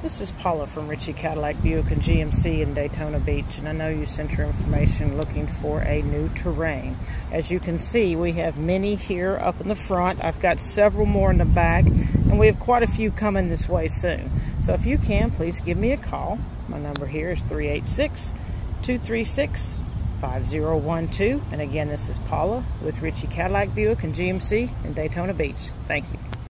This is Paula from Ritchey Cadillac Buick and GMC in Daytona Beach, and I know you sent your information looking for a new terrain. As you can see, we have many here up in the front. I've got several more in the back, and we have quite a few coming this way soon. So if you can, please give me a call. My number here is 386 236 5012. And again, this is Paula with Ritchey Cadillac Buick and GMC in Daytona Beach. Thank you.